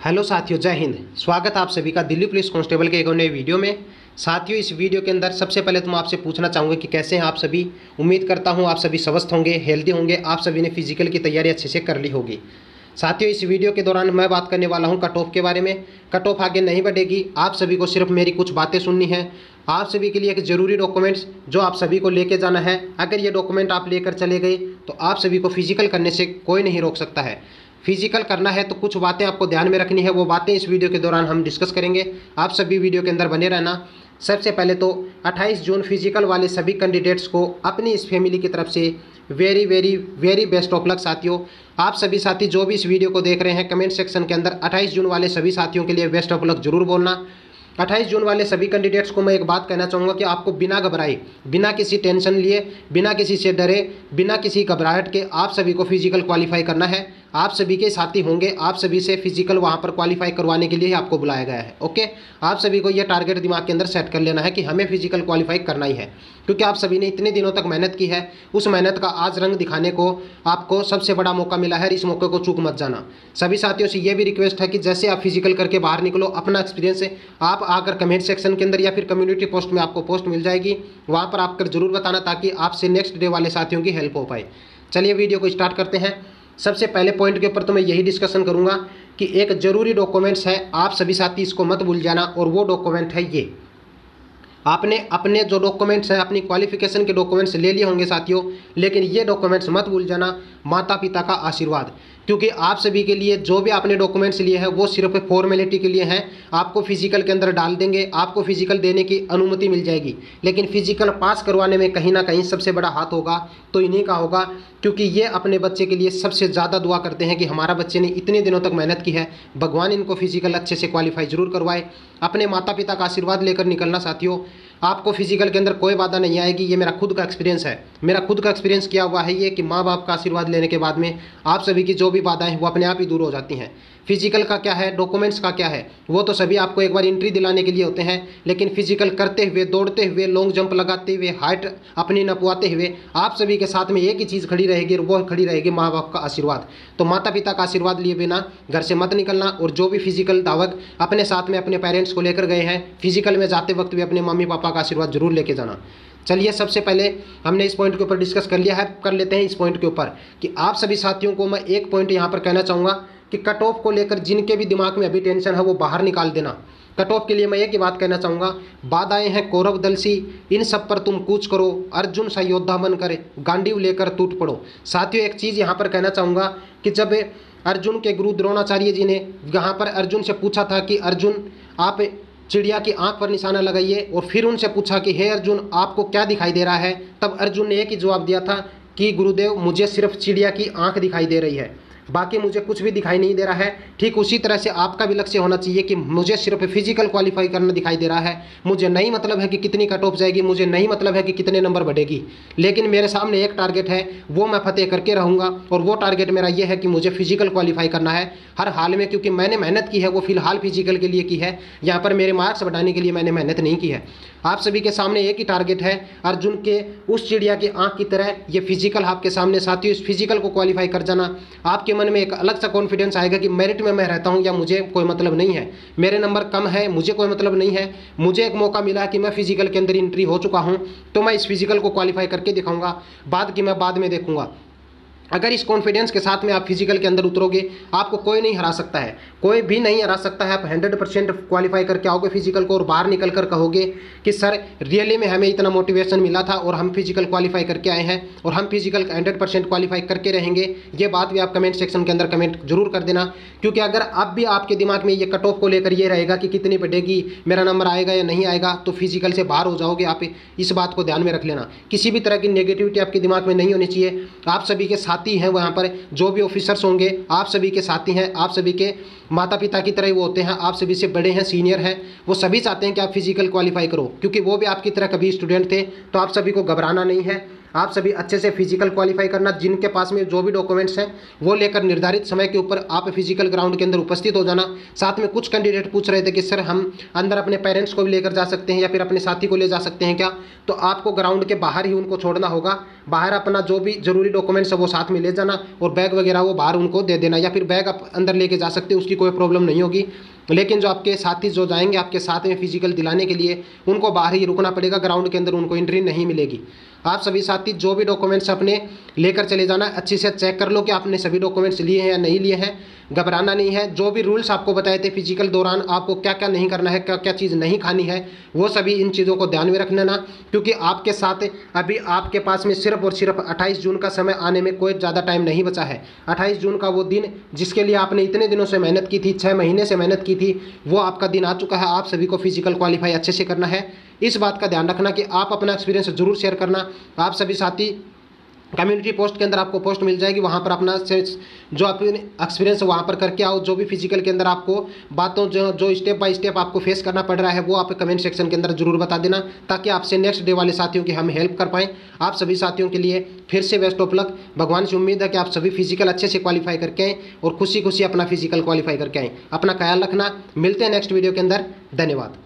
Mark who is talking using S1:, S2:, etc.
S1: Hello साथियों, जय हिंद। स्वागत आप सभी का दिल्ली पुलिस कांस्टेबल के एक नए वीडियो में। साथियों, इस वीडियो के अंदर सबसे पहले तो मैं आपसे पूछना चाहूँगा कि कैसे हैं आप सभी? उम्मीद करता हूँ आप सभी स्वस्थ होंगे हेल्दी होंगे, आप सभी ने फ़िज़िकल की तैयारी अच्छे से कर ली होगी। साथियों, इस वीडियो के दौरान मैं बात करने वाला हूँ कट ऑफ़ के बारे में। कट ऑफ़ आगे नहीं बढ़ेगी, आप सभी को सिर्फ़ मेरी कुछ बातें सुननी है। आप सभी के लिए एक ज़रूरी डॉक्यूमेंट्स जो आप सभी को लेके जाना है। अगर ये डॉक्यूमेंट आप लेकर चले गए तो आप सभी को फ़िज़िकल करने से कोई नहीं रोक सकता है। फ़िज़िकल करना है तो कुछ बातें आपको ध्यान में रखनी है, वो बातें इस वीडियो के दौरान हम डिस्कस करेंगे। आप सभी वीडियो के अंदर बने रहना। सबसे पहले तो 28 जून फ़िज़िकल वाले सभी कैंडिडेट्स को अपनी इस फैमिली की तरफ़ से very very very best of luck साथियों। आप सभी साथी जो भी इस वीडियो को देख रहे हैं कमेंट सेक्शन के अंदर 28 जून वाले सभी साथियों के लिए बेस्ट ऑफ़ लक ज़रूर बोलना। 28 जून वाले सभी कैंडिडेट्स को मैं एक बात कहना चाहूँगा कि आपको बिना घबराए, बिना किसी टेंशन लिए, बिना किसी से डरे, बिना किसी घबराहट के आप सभी को फ़िज़िकल क्वालिफाई करना है। आप सभी के साथी होंगे। आप सभी से फ़िज़िकल वहाँ पर क्वालिफाई करवाने के लिए ही आपको बुलाया गया है ओके आप सभी को यह टारगेट दिमाग के अंदर सेट कर लेना है कि हमें फ़िज़िकल क्वालिफाई करना ही है। क्योंकि आप सभी ने इतने दिनों तक मेहनत की है, उस मेहनत का आज रंग दिखाने को आपको सबसे बड़ा मौका मिला है इस मौके को चूक मत जाना। सभी साथियों से यह भी रिक्वेस्ट है कि जैसे आप फ़िज़िकल करके बाहर निकलो, अपना एक्सपीरियंस आप आकर कमेंट सेक्शन के अंदर या फिर कम्युनिटी पोस्ट में आपको पोस्ट मिल जाएगी। वहाँ पर आकर ज़रूर बताना ताकि आपसे नेक्स्ट डे वाले साथियों की हेल्प हो पाए। चलिए वीडियो को स्टार्ट करते हैं। सबसे पहले पॉइंट के ऊपर तो मैं यही डिस्कशन करूँगा कि एक ज़रूरी डॉक्यूमेंट्स है, आप सभी साथी इसको मत भूल जाना और वो डॉक्यूमेंट है ये। आपने अपने जो डॉक्यूमेंट्स हैं, अपनी क्वालिफिकेशन के डॉक्यूमेंट्स ले लिए होंगे साथियों, लेकिन ये डॉक्यूमेंट्स मत भूल जाना माता पिता का आशीर्वाद। क्योंकि आप सभी के लिए जो भी आपने डॉक्यूमेंट्स लिए हैं, वो सिर्फ़ फॉर्मेलिटी के लिए हैं। आपको फ़िज़िकल के अंदर डाल देंगे, आपको फ़िज़िकल देने की अनुमति मिल जाएगी। लेकिन फ़िज़िकल पास करवाने में कहीं ना कहीं सबसे बड़ा हाथ होगा तो इन्हीं का होगा, क्योंकि ये अपने बच्चे के लिए सबसे ज़्यादा दुआ करते हैं कि हमारा बच्चे ने इतने दिनों तक मेहनत की है। भगवान इनको फ़िज़िकल अच्छे से क्वालिफाई ज़रूर करवाए। अपने माता पिता का आशीर्वाद लेकर निकलना साथियों आपको फ़िज़िकल के अंदर कोई बाधा नहीं आएगी, ये मेरा खुद का एक्सपीरियंस है। मेरा खुद का एक्सपीरियंस किया हुआ है, ये कि माँ बाप का आशीर्वाद लेने के बाद में आप सभी की जो भी बाधाएँ वो अपने आप ही दूर हो जाती हैं। फ़िज़िकल का क्या है? डॉक्यूमेंट्स का क्या है? वो तो सभी आपको एक बार एंट्री दिलाने के लिए होते हैं, लेकिन फ़िज़िकल करते हुए, दौड़ते हुए लॉन्ग जंप लगाते हुए हाइट अपनी नपवाते हुए, आप सभी के साथ में एक ही चीज़ खड़ी रहेगी और वो खड़ी रहेगी माँ बाप का आशीर्वाद। तो माता पिता का आशीर्वाद लिए बिना घर से मत निकलना और जो भी फ़िज़िकल दावक अपने साथ में अपने पेरेंट्स को लेकर गए हैं फ़िज़िकल में जाते वक्त भी अपने मम्मी पापा का आशीर्वाद ज़रूर लेके जाना। चलिए सबसे पहले हमने इस पॉइंट के ऊपर डिस्कस कर लिया है, कर लेते हैं इस पॉइंट के ऊपर कि आप सभी साथियों को मैं एक पॉइंट यहाँ पर कहना चाहूँगा कि कट ऑफ़ को लेकर जिनके भी दिमाग में अभी टेंशन है, वो बाहर निकाल देना। कट ऑफ़ के लिए मैं एक ही बात कहना चाहूँगा। बाद आए हैं कौरव दलसी। इन सब पर तुम कूच करो। अर्जुन सा योद्धा बन कर गांडीव लेकर टूट पड़ो। साथियों, एक चीज़ यहाँ पर कहना चाहूँगा कि जब अर्जुन के गुरु द्रोणाचार्य जी ने यहाँ पर अर्जुन से पूछा था कि, अर्जुन, आप चिड़िया की आँख पर निशाना लगाइए। और फिर उनसे पूछा कि, हे अर्जुन, आपको क्या दिखाई दे रहा है? तब अर्जुन ने एक ही जवाब दिया था कि, गुरुदेव, मुझे सिर्फ़ चिड़िया की आँख दिखाई दे रही है। बाकी मुझे कुछ भी दिखाई नहीं दे रहा है। ठीक उसी तरह से आपका भी लक्ष्य होना चाहिए कि मुझे सिर्फ़ फ़िज़िकल क्वालिफाई करना दिखाई दे रहा है। मुझे नहीं मतलब है कि कितनी कट ऑफ़ जाएगी, मुझे नहीं मतलब है कि कितने नंबर बढ़ेगी। लेकिन मेरे सामने एक टारगेट है, वो मैं फतेह करके रहूँगा और वो टारगेट मेरा ये है कि मुझे फ़िज़िकल क्वालिफाई करना है। हर हाल में क्योंकि मैंने मेहनत की है, वो फ़िलहाल फ़िज़िकल के लिए की है। यहाँ पर मेरे मार्क्स बढ़ाने के लिए मैंने मेहनत नहीं की है। आप सभी के सामने एक ही टारगेट है, अर्जुन के उस चिड़िया की आँख की तरह ये फ़िज़िकल आपके सामने साथियों, इस फ़िज़िकल को क्वालिफाई कर जाना। आपके मन में एक अलग सा कॉन्फिडेंस आएगा कि मेरिट में मैं रहता हूँ या मुझे कोई मतलब नहीं है। मेरे नंबर कम है, मुझे कोई मतलब नहीं है। मुझे एक मौका मिला कि मैं फ़िज़िकल के अंदर एंट्री हो चुका हूँ तो मैं इस फ़िज़िकल को क्वालिफाई करके दिखाऊँगा। बाद की मैं बाद में देखूँगा। अगर इस कॉन्फिडेंस के साथ में आप फ़िज़िकल के अंदर उतरोगे, आपको कोई नहीं हरा सकता है। कोई भी नहीं हरा सकता है। आप हंड्रेड परसेंट क्वालिफाई करके आओगे फ़िज़िकल को और बाहर निकल कर कहोगे कि, सर रियली में हमें इतना मोटिवेशन मिला था और हम फ़िज़िकल क्वालिफाई करके आए हैं और हम फ़िज़िकल हंड्रेड परसेंट क्वालिफाई करके रहेंगे। ये बात भी आप कमेंट सेक्शन के अंदर कमेंट ज़रूर कर देना। क्योंकि अगर अब भी आपके दिमाग में ये कट ऑफ़ को लेकर ये रहेगा कि कितनी बढ़ेगी, मेरा नंबर आएगा या नहीं आएगा तो फ़िज़िकल से बाहर हो जाओगे। आप इस बात को ध्यान में रख लेना। किसी भी तरह की नेगेटिविटी आपके दिमाग में नहीं होनी चाहिए। आप सभी के साथी हैं वहाँ पर, जो भी ऑफिसर्स होंगे, आप सभी के साथी हैं, आप सभी के माता पिता की तरह वो होते हैं, आप सभी से बड़े हैं सीनियर हैं, वो सभी चाहते हैं कि आप फ़िज़िकल क्वालिफाई करो, क्योंकि वो भी आपकी तरह कभी स्टूडेंट थे तो आप सभी को घबराना नहीं है। आप सभी अच्छे से फ़िज़िकल क्वालिफाई करना, जिनके पास में जो भी डॉक्यूमेंट्स हैं, वो लेकर निर्धारित समय के ऊपर आप फ़िज़िकल ग्राउंड के अंदर उपस्थित हो जाना। साथ में कुछ कैंडिडेट पूछ रहे थे कि, सर, हम अंदर अपने पेरेंट्स को भी लेकर जा सकते हैं या फिर अपने साथी को ले जा सकते हैं क्या? तो आपको ग्राउंड के बाहर ही उनको छोड़ना होगा। बाहर अपना जो भी ज़रूरी डॉक्यूमेंट्स है, वो साथ में ले जाना और बैग वगैरह वो बाहर उनको दे देना। या फिर बैग आप अंदर लेके जा सकते हैं, उसकी कोई प्रॉब्लम नहीं होगी। लेकिन जो आपके साथी जो जाएँगे, आपके साथ में फ़िज़िकल दिलाने के लिए, उनको बाहर ही रुकना पड़ेगा। ग्राउंड के अंदर उनको एंट्री नहीं मिलेगी। आप सभी साथी, जो भी डॉक्यूमेंट्स अपने लेकर चले जाना, अच्छे से चेक कर लो कि आपने सभी डॉक्यूमेंट्स लिए हैं या नहीं लिए हैं। घबराना नहीं है। जो भी रूल्स आपको बताए थे फ़िज़िकल दौरान, आपको क्या क्या नहीं करना है क्या क्या चीज़ नहीं खानी है, वो सभी इन चीज़ों को ध्यान में रख लेना, क्योंकि आपके साथ अभी आपके पास में सिर्फ़ और सिर्फ़ 28 जून का समय आने में कोई ज़्यादा टाइम नहीं बचा है। 28 जून का वो दिन, जिसके लिए आपने इतने दिनों से मेहनत की थी छः महीने से मेहनत की थी, वो आपका दिन आ चुका है। आप सभी को फ़िज़िकल क्वालिफाई अच्छे से करना है। इस बात का ध्यान रखना कि आप अपना एक्सपीरियंस ज़रूर शेयर करना। आप सभी साथी कम्युनिटी पोस्ट के अंदर आपको पोस्ट मिल जाएगी। वहाँ पर अपना जो अपने एक्सपीरियंस वहाँ पर करके आओ, जो भी फ़िज़िकल के अंदर आपको बातों जो जो स्टेप बाय स्टेप आपको फेस करना पड़ रहा है, वो आप कमेंट सेक्शन के अंदर ज़रूर बता देना, ताकि आपसे नेक्स्ट डे वाले साथियों की हम हेल्प कर पाएँ। आप सभी साथियों के लिए फिर से बेस्ट ऑफ़ लक भगवान से उम्मीद है कि आप सभी फ़िज़िकल अच्छे से क्वालिफाई करके आएँ और खुशी खुशी अपना फ़िज़िकल क्वालिफाई करके आएँ। अपना ख्याल रखना। मिलते हैं नेक्स्ट वीडियो के अंदर। धन्यवाद।